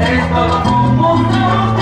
Esto lo compuso